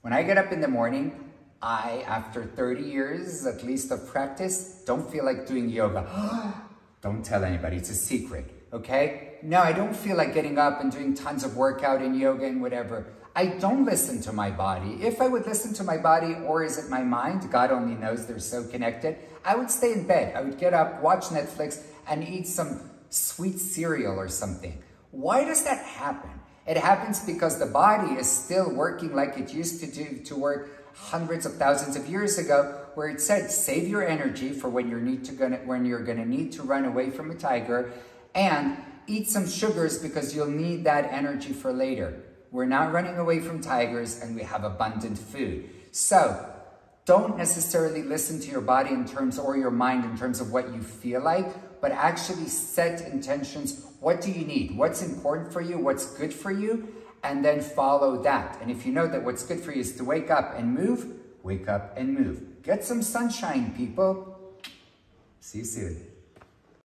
When I get up in the morning, I, after 30 years at least of practice, don't feel like doing yoga. don't tell anybody, it's a secret, okay? No, I don't feel like getting up and doing tons of workout and yoga and whatever. I don't listen to my body. If I would listen to my body, or is it my mind? God only knows they're so connected. I would stay in bed. I would get up, watch Netflix, and eat some sweet cereal or something. Why does that happen? It happens because the body is still working like it used to do to work hundreds of thousands of years ago, where it said, save your energy for when you're, need to gonna, when you're gonna need to run away from a tiger, and eat some sugars because you'll need that energy for later. We're not running away from tigers and we have abundant food. So don't necessarily listen to your body in terms or your mind in terms of what you feel like, but actually set intentions. What do you need? What's important for you? What's good for you? And then follow that. And if you know that what's good for you is to wake up and move, wake up and move. Get some sunshine, people. See you soon.